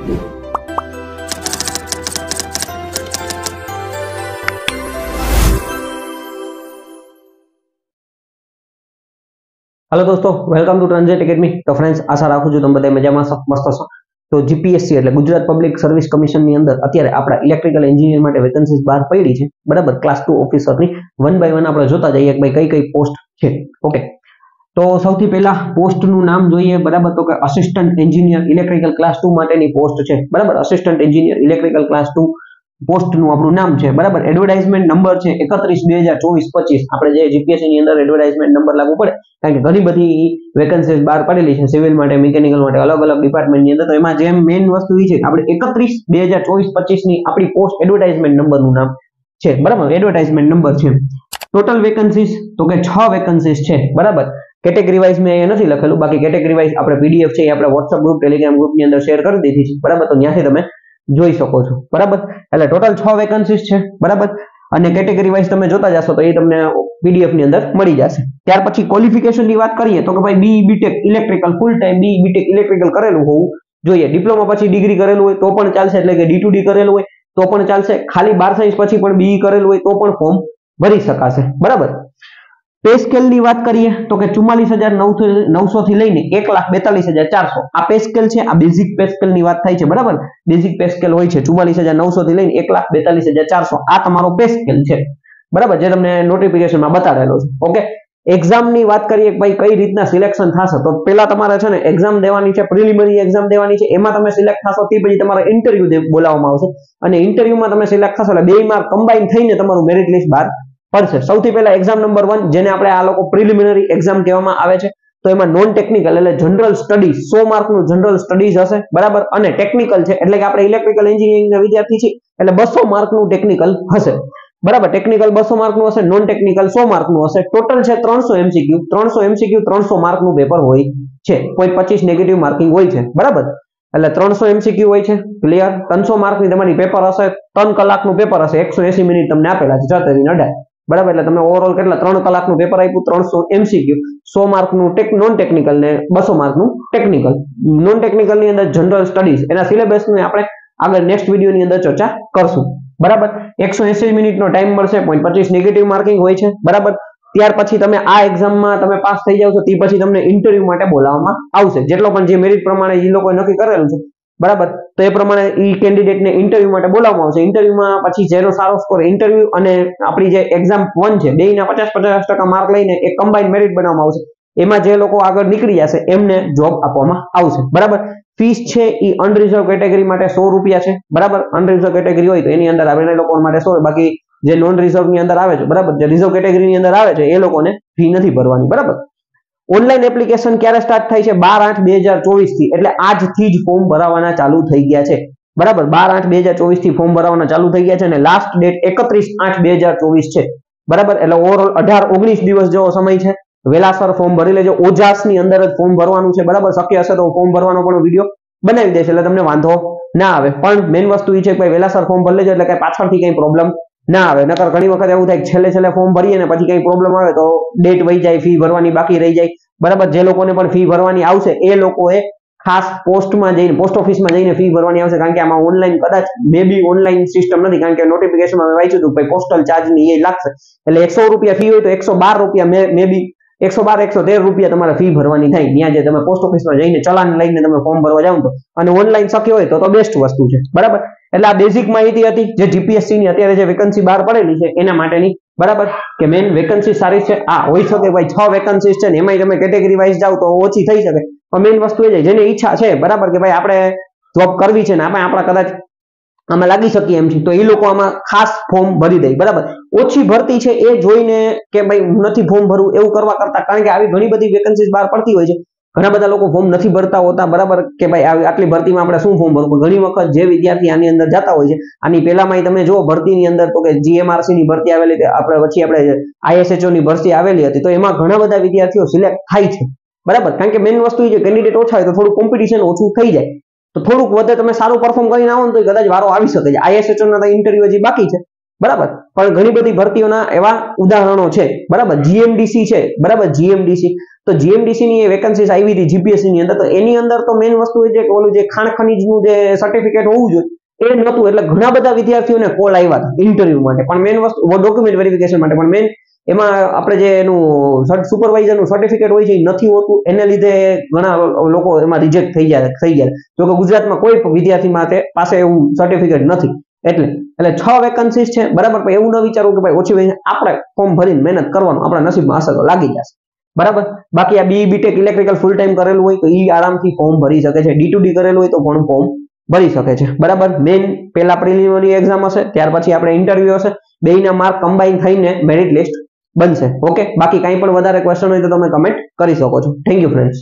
Hello દોસ્તો welcome to ટ્રાન્ઝેટ academy તો ફ્રેન્ડ્સ આશા રાખું છું તમે બધા મજામાં છો, મસ્ત છો. તો જીપીએસસી એટલે ગુજરાત પબ્લિક સર્વિસ કમિશનની અંદર અત્યારે આપણા ઇલેક્ટ્રિકલ એન્જિનિયર માટે વેકન્સીઝ બહાર પડી છે. બરાબર ક્લાસ ટુ ઓફિસરની વન બાય વન આપણે જોતા જઈએ કે ભાઈ કઈ કઈ પોસ્ટ છે. ઓકે તો સૌથી પહેલા પોસ્ટનું નામ જોઈએ. બરાબર? તો કે assistant engineer electrical class two માટેની પોસ્ટ છે. બરાબર? Assistant engineer electrical class two પોસ્ટનું આપણું નામ છે. બરાબર? એડવર્ટાઇઝમેન્ટ નંબર છે એકત્રીસ બે હજાર ચોવીસ પચીસ. આપણે જે જીપીએસસી ની અંદર એડવર્ટાઇઝમેન્ટ નંબર લાગુ પડે, કારણ કે ઘણી બધી વેકન્સીઝ બહાર પડેલી છે સિવિલ માટે મિકેનિકલ માટે, અલગ અલગ ડિપાર્ટમેન્ટની અંદર. તો એમાં જે મેઇન વસ્તુ એ છે આપણે એકત્રીસ બે હજાર ચોવીસ પચીસની આપણી પોસ્ટ એડવર્ટાઇઝમેન્ટ નંબરનું નામ છે. બરાબર? એડવર્ટાઇઝમેન્ટ નંબર છે. ટોટલ વેકન્સીઝ તો કે છ વેકન્સીઝ છે, બરાબર? કેટેગરી વાઇઝ મેં અહીંયા નથી લખેલું, બાકી કેટેગરી વાઇઝ આપણે પીડીએફ છે એ આપણે વોટ્સઅપ ગ્રુપ ટેલિગ્રામ ગ્રુપની અંદર શેર કરી દીધી છે, બરાબર? તો ત્યાંથી તમે જોઈ શકો છો, બરાબર? એટલે ટોટલ છ વેકન્સીઝ છે, બરાબર? અને કેટેગરી વાઇઝ તમે જોતા જશો તો એ તમને પીડીએફની અંદર મળી જશે. ત્યાર પછી ક્વોલિફિકેશનની વાત કરીએ તો કે ભાઈ B B Tech electrical full time B B Tech electrical કરેલું હોવું જોઈએ. ડિપ્લોમા પછી ડિગ્રી કરેલું હોય તો પણ ચાલશે, એટલે કે ડી ટુ ડી કરેલું હોય તો પણ ચાલશે. ખાલી બાર સાયન્સ પછી પણ બી કરેલું હોય તો પણ ફોર્મ ભરી શકાશે. બરાબર? પે સ્કેલની વાત કરીએ તો કે ચુમ્માલીસ હજાર નવસો થી લઈને એક લાખ બેતાલીસ હજાર ચારસો. આ પે સ્કેલ છે, આ બેઝિક પે સ્કેલની વાત થાય છે, બરાબર? બેઝિક પે સ્કેલ હોય છે, ચુમ્માલીસ હજાર નવસો થી લઈને એક લાખ બેતાલીસ હજાર ચારસો. આ તમારો પે સ્કેલ છે. બરાબર? જે તમને નોટિફિકેશનમાં બતાડેલો છે. ઓકે એક્ઝામની વાત કરીએ ભાઈ કઈ રીતના સિલેક્શન થશે? તો પેલા તમારે છે ને એક્ઝામ દેવાની છે પ્રિલિમિનરી એક્ઝામ દેવાની છે, એમાં તમે સિલેક્ટ થશો, તે પછી તમારે ઇન્ટરવ્યુ બોલાવવામાં આવશે. અને ઇન્ટરવ્યુમાં તમે સિલેક્ટ થશો એટલે બે માર્ક કમ્બાઈન થઈને તમારું મેરિટ લિસ્ટ બહાર પડશે. સૌથી પહેલા એક્ઝામ નંબર વન જેને આપણે આ લોકો પ્રિલિમિનરી એક્ઝામ કહેવામાં આવે છે, તો એમાં નોન ટેકનિકલ એટલે જનરલ સ્ટડીઝ સો માર્કનું જનરલ સ્ટડીઝ હશે, બરાબર? અને ટેકનિકલ છે, એટલે કે આપણે ઇલેક્ટ્રિકલ એન્જિનિયરિંગના વિદ્યાર્થી છીએ, એટલે બસો માર્કનું ટેકનિકલ હશે. બરાબર? ટેકનિકલ બસો માર્કનું હશે નોન ટેકનિકલ સો માર્કનું હશે. ટોટલ છે ત્રણસો એમસીક્યુ ત્રણસો એમસીક્યુ ત્રણસો માર્કનું પેપર હોય છે. કોઈ પચીસ નેગેટિવ માર્કિંગ હોય છે, બરાબર? એટલે ત્રણસો એમસીક્યુ હોય છે ક્લિયર ત્રણસો માર્કની તમારી પેપર હશે, ત્રણ કલાકનું પેપર હશે, એકસો એસી મિનિટ તમને આપેલા છે છ અઢાર બરાબર? એટલે તમને ઓવરઓલ કેટલા? ત્રણ કલાકનું પેપર આપ્યું, ત્રણસો એમસીક્યુ સો માર્કનું ટેક નોન ટેકનિકલ ને બસો માર્કનું ટેકનિકલ નોન ટેકનિકલની અંદર જનરલ સ્ટડીઝ એના સિલેબસની આપણે આગળ નેક્સ્ટ વિડીયોની અંદર ચર્ચા કરશું. બરાબર? એકસો એસી મિનિટનો ટાઈમ મળશે પોઈન્ટ પચીસ નેગેટિવ માર્કિંગ હોય છે. બરાબર? ત્યાર પછી તમે આ એક્ઝામમાં તમે પાસ થઈ જાવ છો, તે પછી તમને ઇન્ટરવ્યુ માટે બોલાવવામાં આવશે. જેટલો પણ જે મેરિટ પ્રમાણે એ લોકોએ નક્કી કરેલું છે બરાબર? તો એ પ્રમાણે એ કેન્ડિડેટને ઇન્ટરવ્યૂ માટે બોલાવવામાં આવશે. ઇન્ટરવ્યુમાં પછી જેનો સારો સ્કોર ઇન્ટરવ્યુ અને આપણી જે એક્ઝામ વન છે બેના પચાસ પચાસ ટકા માર્ક લઈને એક કમ્બાઈન મેરિટ બનાવવામાં આવશે. એમાં જે લોકો આગળ નીકળી જશે, એમને જોબ આપવામાં આવશે. બરાબર? ફીસ છે એ અનરિઝર્વ કેટેગરી માટે સો રૂપિયા છે. બરાબર? અનરિઝર્વ કેટેગરી હોય તો એની અંદર આવે લોકો માટે સો. બાકી જે નોન રિઝર્વની અંદર આવે છે, બરાબર? જે રિઝર્વ કેટેગરીની અંદર આવે છે, એ લોકોને ફી નથી ભરવાની. બરાબર? ઓનલાઈન એપ્લિકેશન ક્યારે સ્ટાર્ટ થાય છે? બાર આઠ બે હજાર ચોવીસથી. એટલે આજથી જ ફોર્મ ભરાવાના ચાલુ થઈ ગયા છે. બરાબર? બાર આઠ બે હજાર ચોવીસથી ફોર્મ ભરાવાના ચાલુ થઈ ગયા છે અને લાસ્ટ ડેટ એકત્રીસ આઠ બે હજાર ચોવીસ છે. બરાબર? એટલે ઓવરઓલ અઢાર ઓગણીસ દિવસ જેવો સમય છે. વેલાસર ફોર્મ ભરી લેજો. ઓજાસની અંદર જ ફોર્મ ભરવાનું છે. બરાબર? શક્ય હશે તો ફોર્મ ભરવાનો પણ વીડિયો બનાવી દેશે એટલે તમને વાંધો ના આવે. પણ મેઇન વસ્તુ એ છે કે વેલાસર ફોર્મ ભરી લેજો એટલે કઈ પાછળથી કઈ પ્રોબ્લેમ ના આવે. નકર ઘણી વખત એવું થાય છેલ્લે છેલ્લે ફોર્મ ભરીએ ને પછી કઈ પ્રોબ્લેમ આવે તો ડેટ વહી જાય ફી ભરવાની બાકી રહી જાય. બરાબર? જે લોકોને પણ ફી ભરવાની આવશે, એ લોકોએ ખાસ પોસ્ટમાં જઈને પોસ્ટ ઓફિસમાં જઈને ફી ભરવાની આવશે. કારણ કે આમાં ઓનલાઈન કદાચ મે બી ઓનલાઈન સિસ્ટમ નથી. કારણ કે નોટિફિકેશનમાં વાંચ્યું હતું ભાઈ પોસ્ટલ ચાર્જની એ લાગશે. એટલે એકસો રૂપિયા ફી હોય તો એકસો બાર રૂપિયા મે બી એકસો બાર, એકસો તેર રૂપિયા તમારે ફી ભરવાની થાય. ત્યાં જે તમે પોસ્ટ ઓફિસમાં જઈને ચલાન લઈને તમે ફોર્મ ભરવા જાવ તો. અને ઓનલાઈન શક્ય હોય તો બેસ્ટ વસ્તુ છે. બરાબર? એટલે આ બેઝિક માહિતી હતી, જે જીપીએસસી ની અત્યારે જે વેકન્સી બહાર પડેલી છે, એના માટેની, બરાબર? કે મેન વેકન્સી સારી છે? આ હોઈ શકે ભાઈ, છ વેકન્સી છે ને એમાં તમે કેટેગરી વાઇઝ જાવ તો ઓછી થઈ શકે. પણ મેઇન વસ્તુ એ છે, જેની ઈચ્છા છે, બરાબર? કે ભાઈ, આપણે જોબ કરવી છે ને આપણે આપણા કદાચ આમાં લાગી શકીએ એમ છે, તો એ લોકો આમાં ખાસ ફોર્મ ભરી દે, બરાબર? ઓછી ભરતી છે એ જોઈને કે ભાઈ નથી ફોર્મ ભરવું એવું કરવા કરતા, કારણ કે આવી ઘણી બધી વેકન્સી બહાર પડતી હોય છે. ઘણા બધા લોકો ફોર્મ નથી ભરતા હોતા, બરાબર? કે ભાઈ આટલી ભરતીમાં આપણે શું ફોર્મ ભરવું? ઘણી વખત જે વિદ્યાર્થી આની અંદર જતા હોય છે, આની પહેલામાં તમે જો ભરતીની અંદર તો કે જીએમઆરસી ની ભરતી આવેલી આપણે પછી આપણે આઈએસએચઓ ની ભરતી આવેલી હતી, તો એમાં ઘણા બધા વિદ્યાર્થીઓ સિલેક્ટ થાય છે. બરાબર? કારણ કે મેઇન વસ્તુ એ છે કેન્ડિડેટ ઓછા હોય તો થોડું કોમ્પિટિશન ઓછું થઈ જાય. તો થોડુંક વધે તમે સારું પરફોર્મ કરીને આવો ને તો કદાચ વારો આવી શકે છે. આઈએસએચઓ ના ઇન્ટરવ્યુ હજી બાકી છે. બરાબર? પણ ઘણી બધી ભરતીઓના એવા ઉદાહરણો છે. બરાબર? જીએમડીસી છે. બરાબર? જીએમડીસી તો જીએમડીસી ની વેકન્સીસ આવી હતી જીપીએસસી ની અંદર. તો એની અંદર તો મેઇન વસ્તુ છે કે ઓલું જે ખાણ ખનીજનું જે સર્ટિફિકેટ હોવું જોઈએ, એ નહોતું. એટલે ઘણા બધા વિદ્યાર્થીઓને કોલ આવ્યા હતા ઇન્ટરવ્યુ માટે. પણ મેઇન વસ્તુ ડોક્યુમેન્ટ વેરિફિકેશન માટે. પણ મેઇન એમાં આપણે જે એનું સુપરવાઇઝરનું સર્ટિફિકેટ હોય છે, એ નથી હોતું. એને લીધે ઘણા લોકો એમાં રિજેક્ટ થઈ ગયા થઈ ગયા. જો કે ગુજરાતમાં કોઈ વિદ્યાર્થી માટે પાસે એવું સર્ટિફિકેટ નથી. એટલે એટલે છ વેકન્સીસ છે, બરાબર? એવું ન વિચારવું કે ભાઈ ઓછી આપણે ફોર્મ ભરીને મહેનત કરવાનું, આપણા નસીબમાં અસર લાગી જશે. બરાબર? બાકી આ B BTech electrical full time કરેલું હોય તો એ આરામથી ફોર્મ ભરી શકે છે. ડી ટુ ડી કરેલું હોય તો પણ ફોર્મ ભરી શકે છે. બરાબર? મેઇન પહેલા પ્રિલિમિનરી એક્ઝામ હશે, ત્યાર પછી આપણે ઇન્ટરવ્યુ હશે. બેયના માર્ક કમ્બાઈન થઈને મેરિટ લિસ્ટ બનશે. ઓકે બાકી કાંઈ પણ વધારે ક્વેશ્ચન હોય તો તમે કમેન્ટ કરી શકો છો. Thank you friends